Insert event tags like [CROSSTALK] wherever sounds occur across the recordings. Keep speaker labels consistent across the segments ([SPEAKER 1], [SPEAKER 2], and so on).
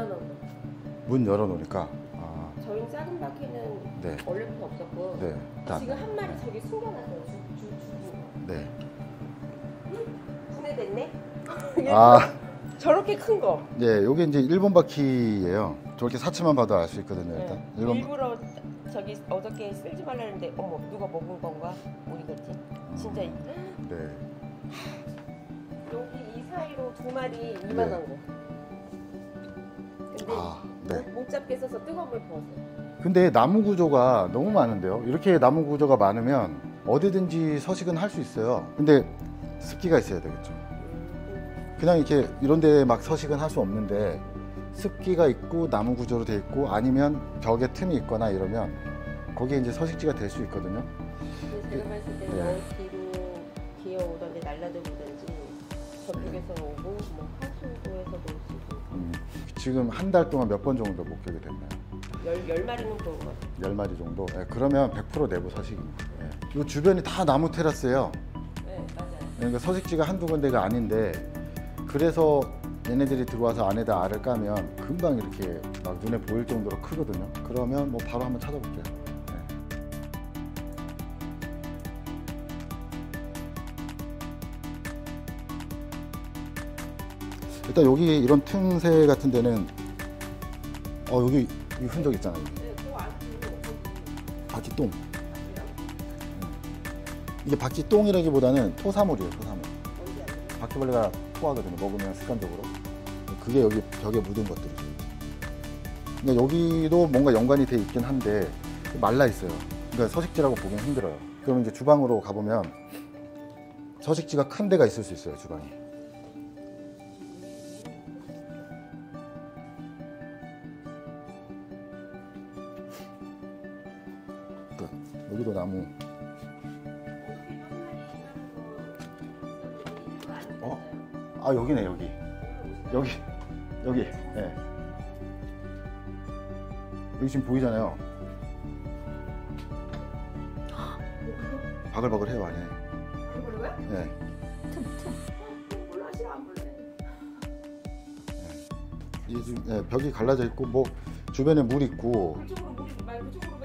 [SPEAKER 1] 이만한 거.
[SPEAKER 2] 문 열어놓으니까 아,
[SPEAKER 1] 저희 작은 바퀴는
[SPEAKER 2] 네,
[SPEAKER 1] 원래부터 없었고
[SPEAKER 2] 네, 다,
[SPEAKER 1] 지금 한 마리 저기 숨겨놨어요. 주, 주, 주.
[SPEAKER 2] 네.
[SPEAKER 1] 분해됐네?
[SPEAKER 2] 아, [LAUGHS]
[SPEAKER 1] 저렇게 큰 거.
[SPEAKER 2] 네, 요게 이제 일본 바퀴예요. 저렇게 사치만 봐도 알 수 있거든요. 일단
[SPEAKER 1] 네.
[SPEAKER 2] 일본
[SPEAKER 1] 일부러 저기 어저께 쓸지 말라는데 어머 누가 먹은 건가? 모르겠지. 진짜 이-
[SPEAKER 2] 네.
[SPEAKER 1] 여기 이 사이로 두 마리 이만한 거. 근 데
[SPEAKER 2] 아, 네.
[SPEAKER 1] 못, 못 잡게 써서 뜨거운 물 부었어요.
[SPEAKER 2] 근데 나무 구조가 너무 많은데요. 이렇게 나무 구조가 많으면 어디든지 서식은 할 수 있어요. 근데 습기가 있어야 되겠죠. 그냥 이렇게 이런 데 막 서식은 할 수 없는데 습기가 있고 나무 구조로 돼 있고 아니면 벽에 틈이 있거나 이러면 거기에 이제 서식지가 될 수 있거든요.
[SPEAKER 1] 제가 봤을 때는
[SPEAKER 2] 네.
[SPEAKER 1] 뒤로 기어오던데 날라들고든지 저쪽에서 오고
[SPEAKER 2] 지금 한 달 동안 몇 번 정도 목격이 됐나요?
[SPEAKER 1] 열, 것 같아요.
[SPEAKER 2] 열 마리 정도. 예, 그러면 100% 내부 서식입니다. 예. 이 주변이 다 나무 테라스예요.
[SPEAKER 1] 네 맞아요.
[SPEAKER 2] 그러니까 서식지가 한두 군데가 아닌데 그래서 얘네들이 들어와서 안에다 알을 까면 금방 이렇게 막 눈에 보일 정도로 크거든요. 그러면 뭐 바로 한번 찾아볼게요. 일단 여기 이런 틈새 같은 데는 어 여기 이 흔적 있잖아요. 여기.
[SPEAKER 1] 네, 그
[SPEAKER 2] 바퀴똥. 이게 바퀴똥이라기보다는 토사물이에요. 토사물. 바퀴벌레가 토하거든요. 먹으면 습관적으로. 그게 여기 벽에 묻은 것들이죠. 그러니까 여기도 뭔가 연관이 돼 있긴 한데 말라 있어요. 그러니까 서식지라고 보기는 힘들어요. 그럼 이제 주방으로 가보면 서식지가 큰 데가 있을 수 있어요. 주방이. 여기도 나무. 어? 아 여기네 여기. 여기 여기. 예. 여기 지금 보이잖아요. 바글바글해요 안에. 예.
[SPEAKER 1] 몰라 싫어 안 볼래.
[SPEAKER 2] 이게 지금 예, 벽이 갈라져 있고 뭐 주변에 물 있고
[SPEAKER 1] 그쪽으로 물이 말고 그쪽으로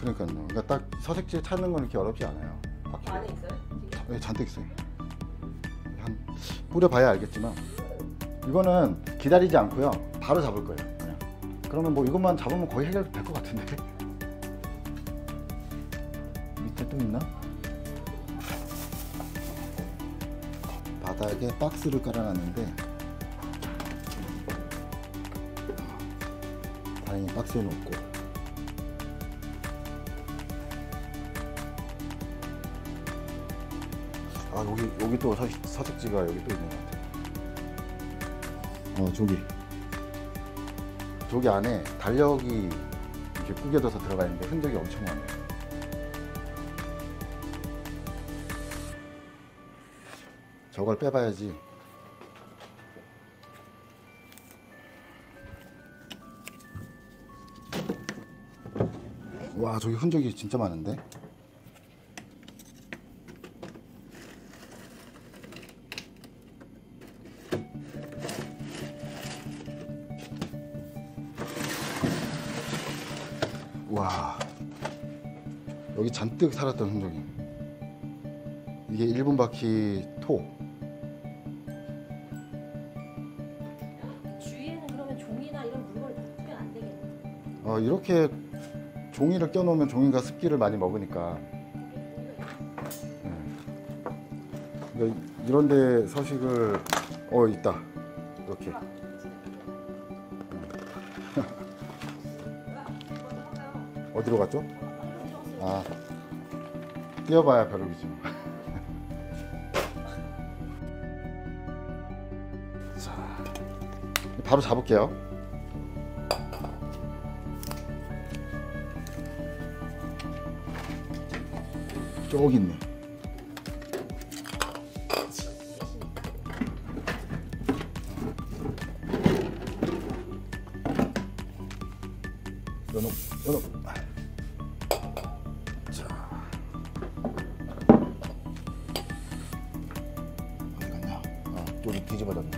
[SPEAKER 2] 그러니까요. 그러니까 딱 서식지 찾는 건 이렇게 어렵지 않아요.
[SPEAKER 1] 그
[SPEAKER 2] 바퀴.
[SPEAKER 1] 안에 있어요? 지금?
[SPEAKER 2] 네, 잔뜩 있어요. 한 뿌려봐야 알겠지만 이거는 기다리지 않고요. 바로 잡을 거예요. 그냥. 그러면 뭐 이것만 잡으면 거의 해결될 것 같은데. [LAUGHS] 밑에 또 있나? 바닥에 박스를 깔아놨는데 다행히 박스에는 없고 아 여기 여기 또 서, 서식지가 여기 또 있는 것 같아. 어 저기 저기 안에 달력이 이렇게 구겨져서 들어가 있는데 흔적이 엄청 많아요. 저걸 빼봐야지. 와 저기 흔적이 진짜 많은데. 와. 여기 잔뜩 살았던 흔적이. 이게 일본 바퀴 토.
[SPEAKER 1] 주위에는 그러면 종이나 이런 물건을 다 두면 안 되겠네.
[SPEAKER 2] 어, 이렇게 종이를 껴놓으면 종이가 습기를 많이 먹으니까. 네. 그러니까 이런 데 서식을 어 있다. 이렇게 어디로 갔죠? 아 뛰어봐야 벼룩이지 뭐. [LAUGHS] 자 바로 잡을게요 있네 여기 뒤집어 졌네.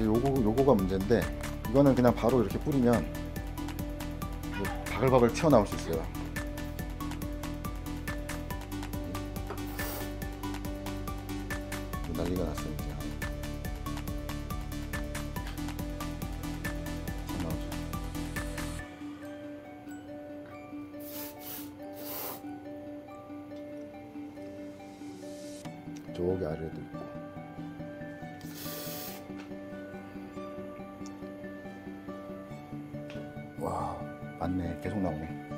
[SPEAKER 2] 요거, 요거가 문제인데 이거는 그냥 바로 이렇게 뿌리면 바글바글 튀어나올 수 있어요. 저기 아래도 있고. 와, 맞네. 계속 나오네.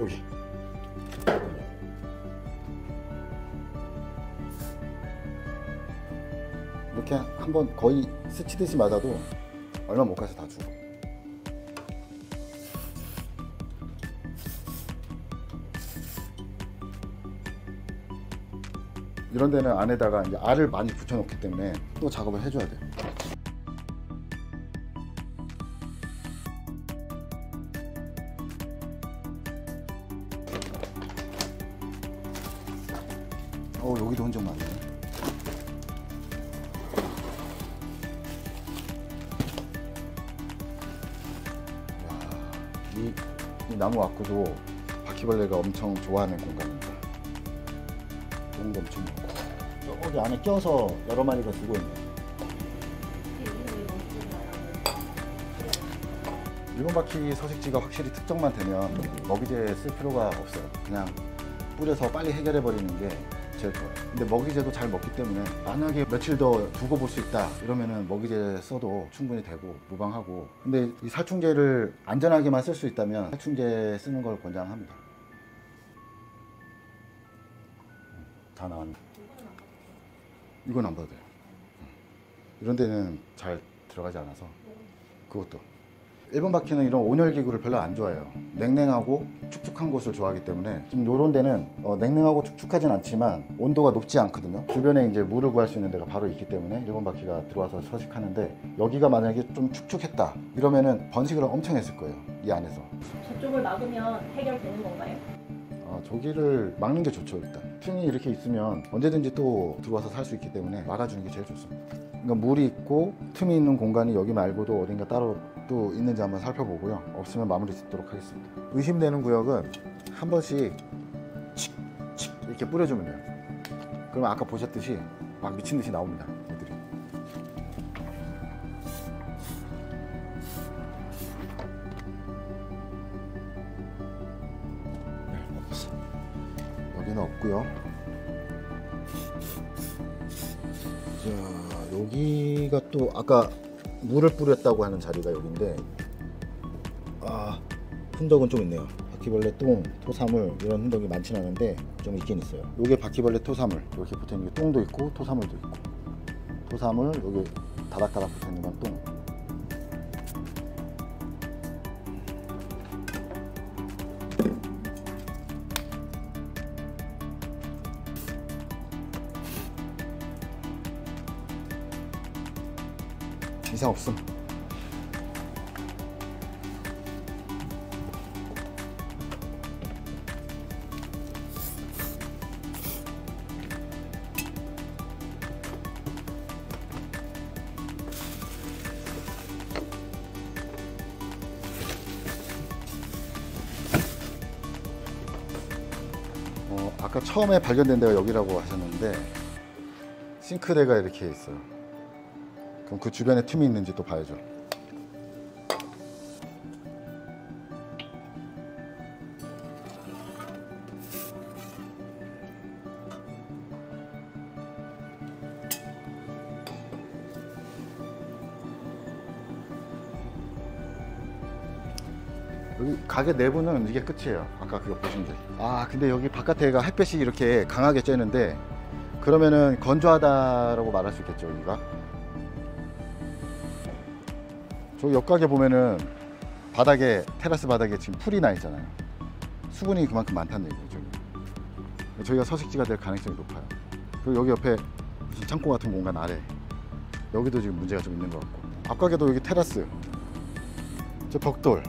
[SPEAKER 2] 여기. 이렇게 한번 거의 스치듯이 맞아도 얼마 못 가서 다 죽어. 이런 데는 안에다가 이제 알을 많이 붙여놓기 때문에 또 작업을 해줘야 돼요. 어 여기도 흔적 많네. 와, 이, 이 나무 와꾸도 바퀴벌레가 엄청 좋아하는 공간입니다. 거 엄청 많고 저기 안에 껴서 여러 마리가 죽고 있네. 일본 바퀴 서식지가 확실히 특정만 되면 먹이제 쓸 필요가 없어요. 그냥 뿌려서 빨리 해결해 버리는 게 제일 좋아요. 근데 먹이제도 잘 먹기 때문에 만약에 며칠 더 두고 볼 수 있다 이러면은 먹이제 써도 충분히 되고 무방하고 근데 이 살충제를 안전하게만 쓸 수 있다면 살충제 쓰는 걸 권장합니다. 음, 다 나왔네. 이건 안 돼요. 음. 이런 데는 잘 들어가지 않아서 그것도 일본 바퀴는 이런 온열 기구를 별로 안 좋아해요. 냉랭하고 축축한 곳을 좋아하기 때문에 좀 이런 데는 어, 냉랭하고 축축하진 않지만 온도가 높지 않거든요. 주변에 이제 물을 구할 수 있는 데가 바로 있기 때문에 일본 바퀴가 들어와서 서식하는데 여기가 만약에 좀 축축했다 이러면은 번식을 엄청 했을 거예요. 이 안에서.
[SPEAKER 3] 저쪽을 막으면 해결되는 건가요?
[SPEAKER 2] 어, 저기를 막는 게 좋죠 일단. 틈이 이렇게 있으면 언제든지 또 들어와서 살 수 있기 때문에 막아주는 게 제일 좋습니다. 그러니까 물이 있고 틈이 있는 공간이 여기 말고도 어딘가 따로 또 있는지 한번 살펴보고요. 없으면 마무리 짓도록 하겠습니다. 의심되는 구역은 한 번씩 칙칙 이렇게 뿌려주면 돼요. 그러면 아까 보셨듯이 막 미친 듯이 나옵니다 없고요. 자, 여기가 또 아까 물을 뿌렸다고 하는 자리가 여기인데 아, 흔적은 좀 있네요. 바퀴벌레 똥, 토사물 이런 흔적이 많지는 않은데 좀 있긴 있어요. 요게 바퀴벌레 토사물 이렇게 붙어 있는 게 똥도 있고 토사물도 있고 토사물 여기 다닥다닥 붙어 있는 건 똥. 이상 없음. 어, 아까 처음에 발견된 데가 여기라고 하셨는데 싱크대가 이렇게 있어요. 그럼 그 주변에 틈이 있는지 또 봐야죠. 여기 가게 내부는 이게 끝이에요. 아까 그거 보신 게. 아 근데 여기 바깥에가 햇볕이 이렇게 강하게 쬐는데 그러면은 건조하다라고 말할 수 있겠죠 여기가. 저 옆가게 보면은 바닥에 테라스 바닥에 지금 풀이 나 있잖아요. 수분이 그만큼 많다는 얘기죠. 저희가 서식지가 될 가능성이 높아요. 그리고 여기 옆에 무슨 창고 같은 공간 아래. 여기도 지금 문제가 좀 있는 것 같고. 앞가게도 여기 테라스. 저 벽돌.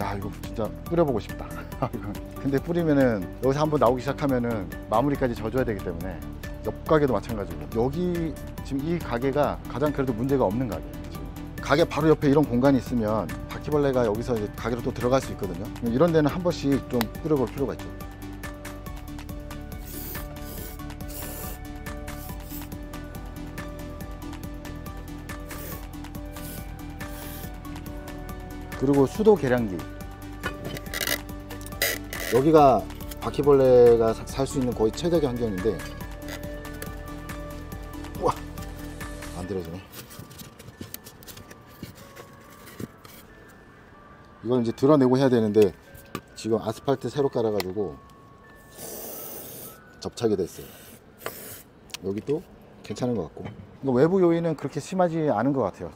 [SPEAKER 2] 야 이거 진짜 뿌려보고 싶다. [LAUGHS] 근데 뿌리면은 여기서 한번 나오기 시작하면은 마무리까지 져줘야 되기 때문에 옆 가게도 마찬가지고. 여기 지금 이 가게가 가장 그래도 문제가 없는 가게 지금 가게 바로 옆에 이런 공간이 있으면 바퀴벌레가 여기서 이제 가게로 또 들어갈 수 있거든요. 이런 데는 한 번씩 좀 뿌려볼 필요가 있죠. 그리고 수도 계량기. 여기가 바퀴벌레가 살 수 있는 거의 최적의 환경인데 우와 안 들어지네 이걸 이제 드러내고 해야 되는데 지금 아스팔트 새로 깔아가지고 접착이 됐어요. 여기 또 괜찮은 것 같고. 외부 요인은 그렇게 심하지 않은 것 같아요